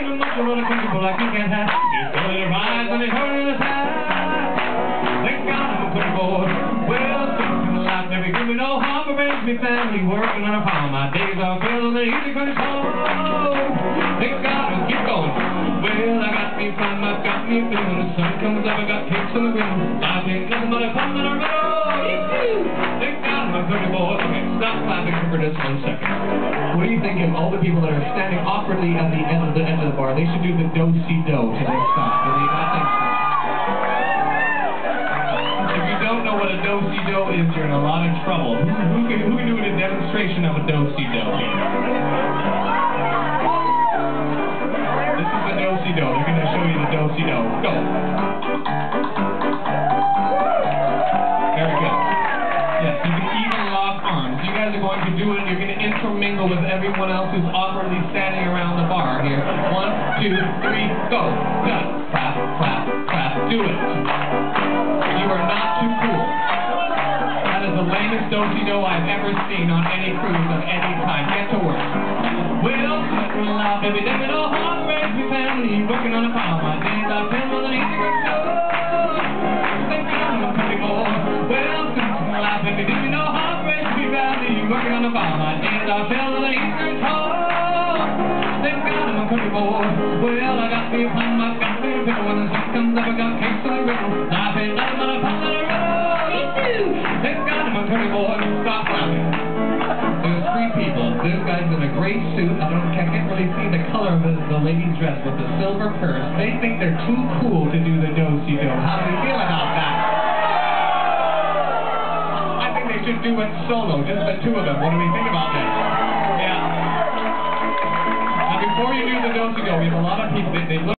I think I have. It's going to rise on the hurry. Thank God I'm a put boy. Well, something in life never give me no harm, but raise me family working on a farm. My days are filled with easy credit Thank God I'll keep going. Well, I got me fun, I've got me feeling. The sun comes up, I got cakes on the wind. I've been living, but I'm in a road. Thank God. I'm a pretty boy. Okay, stop clapping for just one second. What do you think of all the people that are standing awkwardly at the end of the end of the bar? They should do the do-si-do to their. Do they not think so? If you don't know what a do-si-do is, you're in a lot of trouble. Who, who, can, who can do a demonstration of a do-si-do? This going to do it. You're going to intermingle with everyone else who's awkwardly standing around the bar here. One, two, three, go. Done. Clap, clap, clap. Do it. You are not too cool. That is the lamest do-si-do I've ever seen on any cruise of any kind. Get to work. Well, sitting alive every day with a hard raising family, working on a farm. My days are family, working on a farm. My days are filled with an easy control. Thank God I'm a pretty boy. Well, I got me a plum, I got me a pickle. When the sun comes up, I got cakes on the griddle. Life ain't nothing but a fun little road. Thank God I'm a pretty boy. Stop laughing. There's three people. This guy's in a gray suit. I don't I can't really see the color of the, the lady's dress with the silver purse. They think they're too cool to do the do-si-do. How do you should do it solo, just the two of them. What do we think about this? Yeah. Now, before you do the do-si-do, we have a lot of people. They, they look